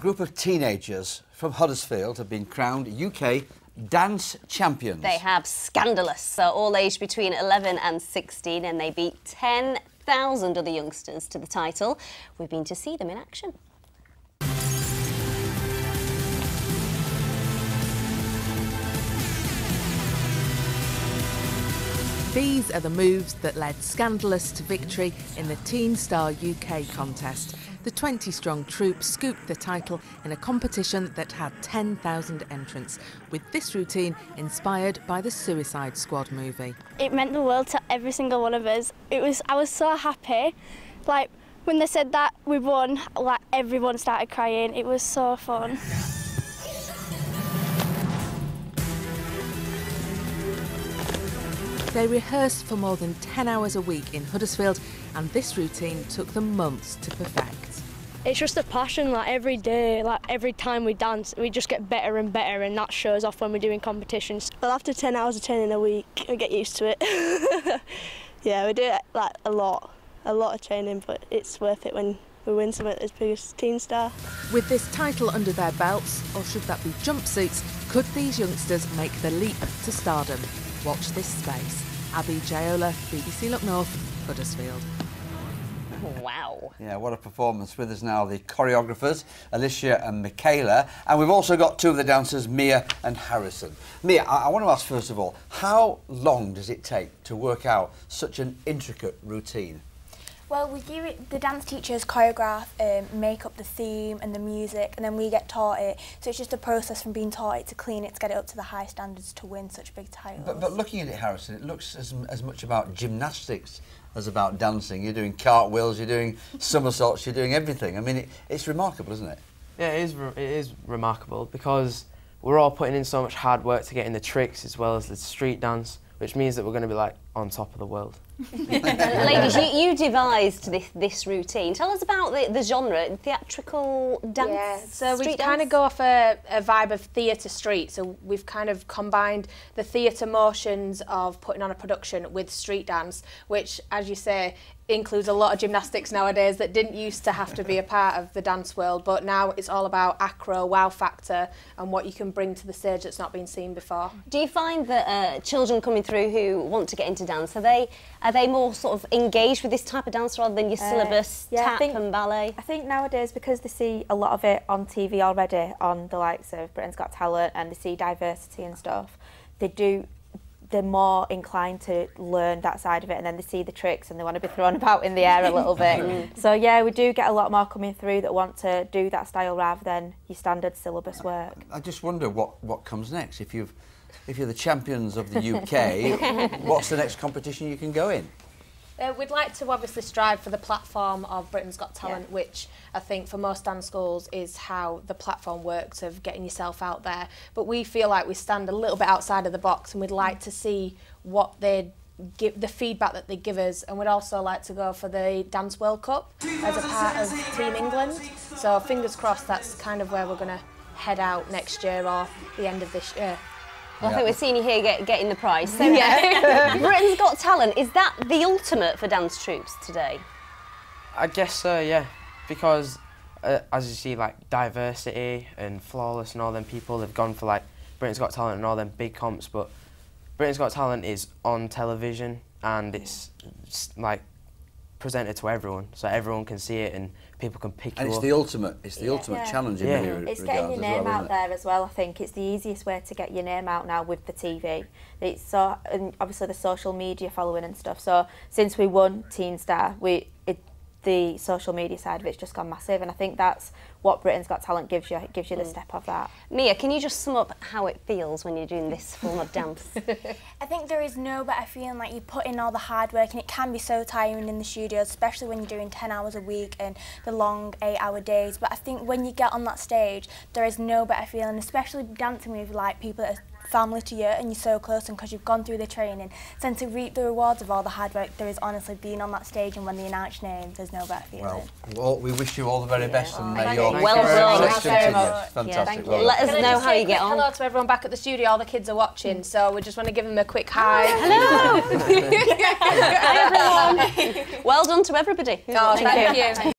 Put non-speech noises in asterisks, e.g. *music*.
A group of teenagers from Huddersfield have been crowned UK dance champions. They have scandalous, so all aged between 11 and 16, and they beat 10,000 other youngsters to the title. We've been to see them in action. These are the moves that led Scandalous to victory in the Teen Star UK contest. The 20 strong troupe scooped the title in a competition that had 10,000 entrants, with this routine inspired by the Suicide Squad movie. It meant the world to every single one of us. It was I was so happy. Like when they said that we won, like everyone started crying. It was so fun. They rehearsed for more than 10 hours a week in Huddersfield, and this routine took them months to perfect. It's just a passion. Like every day, like every time we dance, we just get better and better, and that shows off when we're doing competitions. Well, after 10 hours of training a week, I get used to it. *laughs* yeah, we do it like a lot, a lot of training, but it's worth it when we win something as big as Teen Star. With this title under their belts, or should that be jumpsuits, could these youngsters make the leap to stardom? Watch this space. Abby Jayola, BBC Look North, Huddersfield. *laughs* Wow. Yeah, what a performance. With us now, the choreographers, Alicia and Michaela. And we've also got two of the dancers, Mia and Harrison. Mia, I, I want to ask first of all, how long does it take to work out such an intricate routine? Well, we give it, the dance teachers choreograph, um, make up the theme and the music, and then we get taught it. So it's just a process from being taught it to clean it to get it up to the high standards to win such big titles. But, but looking at it, Harrison, it looks as, as much about gymnastics as about dancing. You're doing cartwheels, you're doing somersaults, you're doing everything. I mean, it, it's remarkable, isn't it? Yeah, it is, re- it is remarkable because we're all putting in so much hard work to get in the tricks as well as the street dance, which means that we're going to be like on top of the world. *laughs* Ladies, you, you devised this, this routine. Tell us about the, the genre, theatrical dance. Yeah, so we kind of go off a, a vibe of theatre street. So we've kind of combined the theatre motions of putting on a production with street dance, which, as you say, includes a lot of gymnastics nowadays that didn't used to have to be a part of the dance world, but now it's all about acro, wow factor, and what you can bring to the stage that's not been seen before. Do you find that uh, children coming through who want to get into dance, are they are they more sort of engaged with this type of dance rather than your Uh, syllabus, yeah, I tap think- and ballet? I think nowadays because they see a lot of it on TV already on the likes of Britain's Got Talent and they see diversity and stuff, they do they're more inclined to learn that side of it and then they see the tricks and they want to be thrown *laughs* about in the air a little bit. Mm. so yeah, we do get a lot more coming through that want to do that style rather than your standard syllabus work. I just wonder what, what comes next. If you've if you're the champions of the UK, *laughs* what's the next competition you can go in? Uh, we'd like to obviously strive for the platform of Britain's Got Talent, which I think for most dance schools is how the platform works of getting yourself out there. But we feel like we stand a little bit outside of the box and we'd like to see what they give the feedback that they give us and we'd also like to go for the Dance World Cup as a part of Team England. So fingers crossed that's kind of where we're going to head out next year or the end of this year. Well, I think we're seeing you here get, getting the prize. So, yeah. *laughs* Britain's Got Talent, is that the ultimate for dance troupes today? I guess so, yeah, because uh, as you see, like diversity and flawless and all them people, they've gone for like Britain's Got Talent and all them big comps, but Britain's Got Talent is on television and it's, s- like present it to everyone so everyone can see it and people can pick and you it's up. the ultimate it's the yeah. ultimate yeah. challenge in yeah. many it's getting your name well, out there as well I think it's the easiest way to get your name out now with the TV it's so and obviously the social media following and stuff so since we won Teen Star we the social media side of it's just gone massive, and I think that's what Britain's Got Talent gives you. It gives you Mm. the step of that. Mia, can you just sum up how it feels when you're doing this form of dance? *laughs* I think there is no better feeling like you put in all the hard work and it can be so tiring in the studio, especially when you're doing 10 hours a week and the long eight hour days. But I think when you get on that stage, there is no better feeling, especially dancing with like people that are family to you and you're so close and because you've gone through the training. Then to reap the rewards of all the hard work, there is honestly being on that stage and when they announce names, there's no better feeling. Well, well, we wish you all the very best and may Thank your you. Well success done. Thank you very much. Fantastic. thank you. well Let us Can know how you get on. Hello to everyone back at the studio. All the kids are watching, mm. so we just want to give them a quick oh, hi. Hello! *laughs* Hi everyone! *laughs* well done to everybody. Oh, watching. thank you.